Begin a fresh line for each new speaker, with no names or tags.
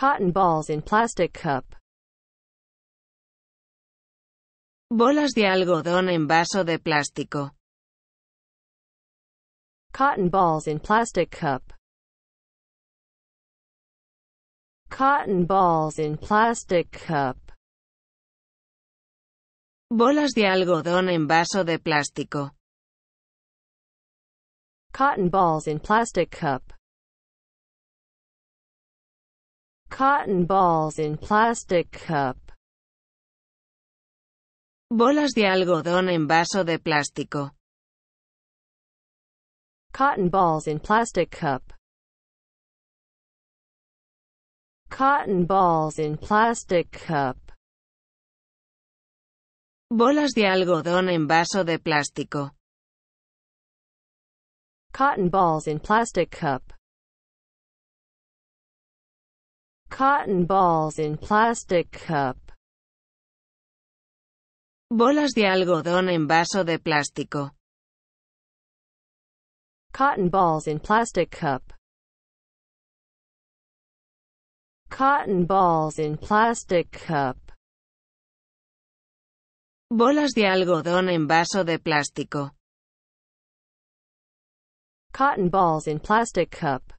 Cotton balls in plastic cup.
Bolas de algodón en vaso de plástico.
Cotton balls in plastic cup. Cotton balls in plastic cup.
Bolas de algodón en vaso de plástico.
Cotton balls in plastic cup. Cotton balls in plastic cup.
Bolas de algodón en vaso de plástico.
Cotton balls in plastic cup. Cotton balls in plastic cup.
Bolas de algodón en vaso de plástico.
Cotton balls in plastic cup. Cotton balls in plastic cup.
Bolas de algodón en vaso de plástico.
Cotton balls in plastic cup. Cotton balls in plastic cup.
Bolas de algodón en vaso de plástico.
Cotton balls in plastic cup.